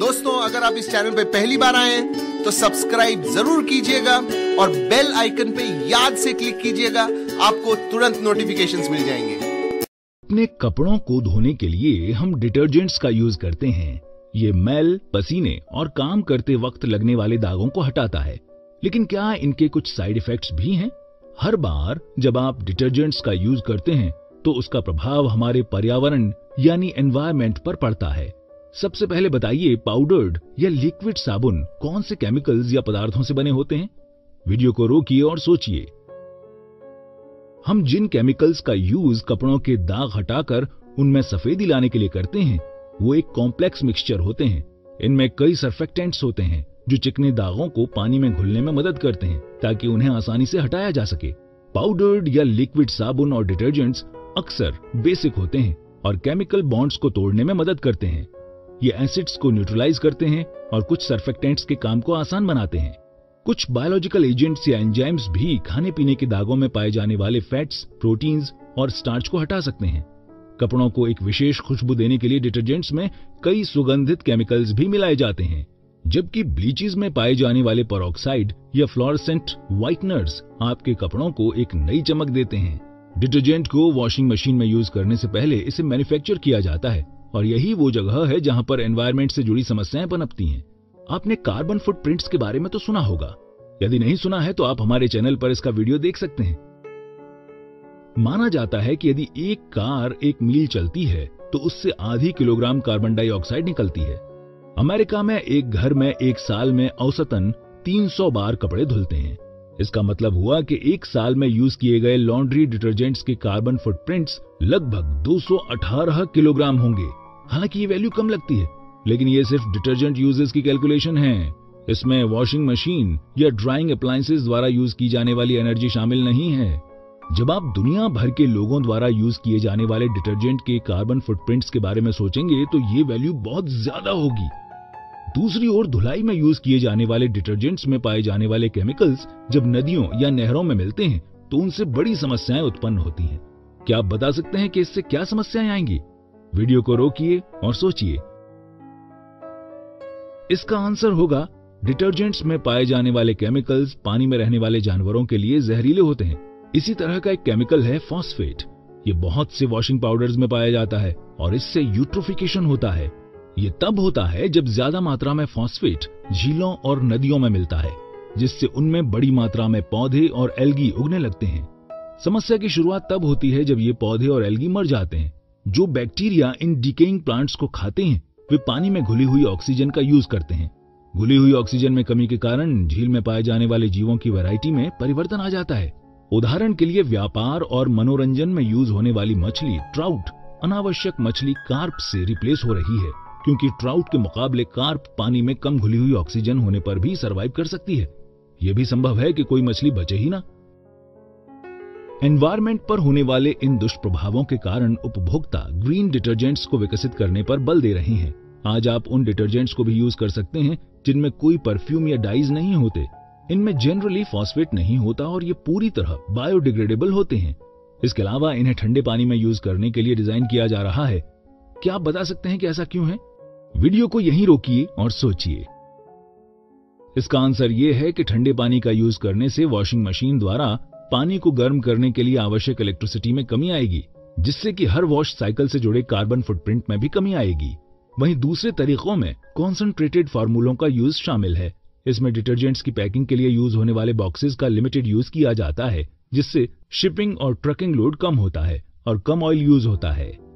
दोस्तों, अगर आप इस चैनल पे पहली बार आए हैं तो सब्सक्राइब ज़रूर कीजिएगा और बेल आइकन पे याद से क्लिक कीजिएगा, आपको तुरंत नोटिफिकेशंस मिल जाएँगे। अपने कपड़ों को धोने के लिए हम डिटर्जेंट्स का यूज़ करते हैं। ये मैल, पसीने और काम करते वक्त लगने वाले दागों को हटाता है। लेकिन क्या इनके कुछ साइड इफेक्ट्स भी हैं? हर बार जब आप डिटर्जेंट्स का यूज़ करते हैं तो उसका प्रभाव हमारे पर्यावरण, यानी एनवायरमेंट पर पड़ता है। सबसे पहले बताइए पाउडर्ड या लिक्विड साबुन कौन से केमिकल्स या पदार्थों से बने होते हैं? वीडियो को रोकिए और सोचिए। हम जिन केमिकल्स का यूज़ कपड़ों के दाग हटाकर उनमें सफेदी लाने के लिए करते हैं, वो एक कॉम्प्लेक्स मिक्सचर होते हैं। इनमें कई सरफेक्टेंट्स होते हैं, जो चिकने दागों को पानी में घुलने में मदद करते हैं, ताकि उन्हें आसानी से हटाया जा सके। पाउडर्ड या लिक्विड साबुन और डिटर्जेंट्स अक्सर बेसिक होते हैं और केमिकल बॉन्ड्स को तोड़ने में मदद करते हैं। ये एसिड्स को न्यूट्रलाइज करते हैं और कुछ सरफेक्टेंट्स के काम को आसान बनाते हैं। कुछ बायोलॉजिकल एजेंट्स या एंजाइम्स भी खाने पीने के दागों में पाए जाने वाले फैट्स प्रोटीन्स और स्टार्च को हटा सकते हैं। कपड़ों को एक विशेष खुशबू देने के लिए डिटर्जेंट्स में कई सुगंधित केमिकल्स भी मिलाए जाते हैं, जबकि ब्लीचेस में पाए जाने वाले परोक्साइड या फ्लोरसेंट व्हाइटनर्स आपके कपड़ों को एक नई चमक देते हैं। डिटर्जेंट को वॉशिंग मशीन में यूज़ करने से पहले इसे मैन्युफैक्चर किया जाता है। और यही वो जगह है जहाँ पर एनवायरमेंट से जुड़ी समस्याएँ पनपती हैं। आपने कार्बन फुटप्रिंट्स के बारे में तो सुना होगा। यदि नहीं सुना है तो आप हमारे चैनल पर इसका वीडियो देख सकते हैं। माना जाता है कि यदि एक कार एक मील चलती है तो उससे आधी किलोग्राम कार्बन डाइऑक्साइड निकलती है। अमेरिका में एक घर में एक साल में औसतन 300 बार कपड़े धुलते हैं। इसका मतलब हुआ कि एक साल में यूज़ किए गए लॉन्ड्री डिटर्जेंट्स के कार्बन फुटप्रिंट्स लगभग 218 किलोग्राम होंगे। हालाँकि ये वैल्यू कम लगती है, लेकिन ये सिर्फ़ डिटर्जेंट यूजेस की कैलकुलेशन है। इसमें वॉशिंग मशीन या ड्राइंग अप्लायंसेस द्वारा यूज़ की जाने वाली एनर्जी शामिल नहीं है। जब आप दुनिया भर के लोगों द्वारा यूज़ किए जाने वाले डिटर्जेंट के कार्बन फुटप्रिंट्स के बारे में सोचेंगे तो ये वैल्यू बहुत ज़्यादा होगी। दूसरी ओर धुलाई में यूज़ किए जाने वाले डिटर्जेंट्स में पाए जाने वाले केमिकल्स जब नदियों या नहरों में मिलते हैं तो उनसे बड़ी समस्याएँ उत्पन्न होती हैं। क्या आप बता सकते हैं कि इससे क्या समस्याएँ आएँगी? वीडियो को रोकिए और सोचिए। इसका आंसर होगा, डिटर्जेंट्स में पाए जाने वाले केमिकल्स पानी में रहने वाले जानवरों के लिए जहरीले होते हैं। इसी तरह का एक केमिकल है फॉस्फेट। ये बहुत से वॉशिंग पाउडर्स में पाया जाता है और इससे यूट्रोफिकेशन होता है। ये तब होता है जब ज़्यादा मात्रा में फॉस्फेट झीलों और नदियों में मिलता है, जिससे उनमें बड़ी मात्रा में पौधे और एल्गी उगने लगते हैं। समस्या की शुरुआत तब होती है जब ये पौधे और एल्गी मर जाते हैं। जो बैक्टीरिया इन डिकेइंग प्लांट्स को खाते हैं, वे पानी में घुली हुई ऑक्सीजन का यूज़ करते हैं। घुली हुई ऑक्सीजन में कमी के कारण झील में पाए जाने वाले जीवों की वैरायटी में परिवर्तन आ जाता है। उदाहरण के लिए व्यापार और मनोरंजन में यूज़ होने वाली मछली, ट्राउट, अनावश्यक मछली कार्प से रिप्लेस हो रही है, क्योंकि ट्राउट के मुकाबले कार्प पानी में कम घुली हुई ऑक्सीजन होने पर भी सरवाइव कर सकती है। यह भी संभव है कि कोई मछली बचे ही ना। एनवायरमेंट पर होने वाले इन दुष्प्रभावों के कारण उपभोक्ता ग्रीन डिटर्जेंट्स को विकसित करने पर बल दे रहे हैं। आज आप उन डिटर्जेंट्स को भी यूज़ कर सकते हैं, जिनमें कोई परफ्यूम या डाइज नहीं होते। इनमें जनरली फॉस्फेट नहीं होता और ये पूरी तरह बायोडिग्रेडेबल होते हैं। इसके अलावा इन्हें ठंडे पानी में यूज़ करने के लिए डिज़ाइन किया जा रहा है। क्या आप बता सकते हैं कि ऐसा क्यों है? वीडियो को यहीं रोकिए और सोचिए। इसका आंसर यह है कि ठंडे पानी का यूज़ करने से वॉशिंग मशीन द्वारा पानी को गर्म करने के लिए आवश्यक इलेक्ट्रिसिटी में कमी आएगी, जिससे कि हर वॉश साइकिल से जुड़े कार्बन फुटप्रिंट में भी कमी आएगी। वहीं दूसरे तरीकों में कॉन्सेंट्रेटेड फार्मूलों का यूज़ शामिल है। इसमें डिटर्जेंट्स की पैकिंग के लिए यूज़ होने वाले बॉक्सेस का लिमिटेड यूज़ किया जाता है, जिससे शिपिंग और ट्रकिंग लोड कम होता है और कम ऑयल यूज़ होता है।